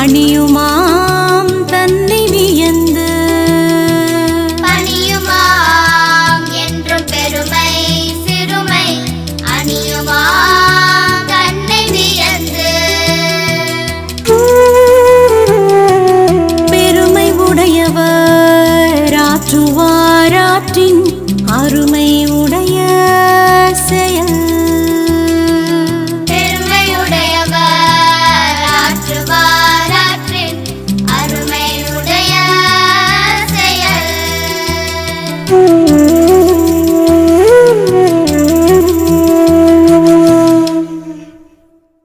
அணியுமா?